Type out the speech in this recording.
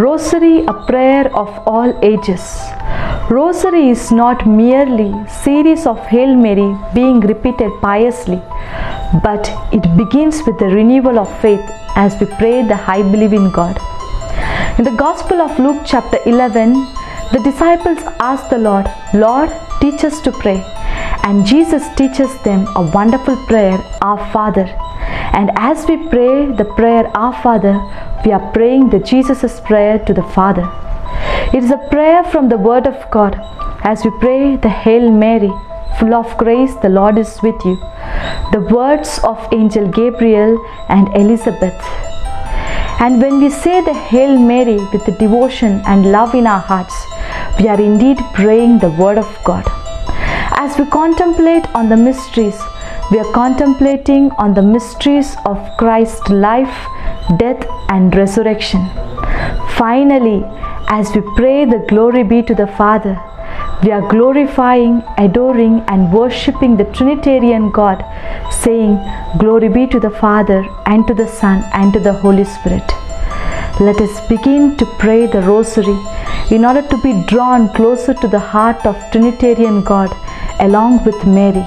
Rosary, a prayer of all ages. Rosary is not merely series of Hail Mary being repeated piously, but it begins with the renewal of faith as we pray the I believe in God. In the Gospel of Luke chapter 11, the disciples ask the Lord, Lord, teach us to pray. And Jesus teaches them a wonderful prayer, Our Father. And as we pray the prayer, Our Father, we are praying the Jesus' prayer to the Father. It is a prayer from the Word of God. As we pray the Hail Mary, full of grace, the Lord is with you. The words of Angel Gabriel and Elizabeth. And when we say the Hail Mary with the devotion and love in our hearts, we are indeed praying the Word of God. As we contemplate on the mysteries, we are contemplating on the mysteries of Christ's life, death, and resurrection. Finally, as we pray the glory be to the Father, we are glorifying, adoring, and worshipping the Trinitarian God, saying, Glory be to the Father, and to the Son, and to the Holy Spirit. Let us begin to pray the Rosary in order to be drawn closer to the heart of Trinitarian God along with Mary.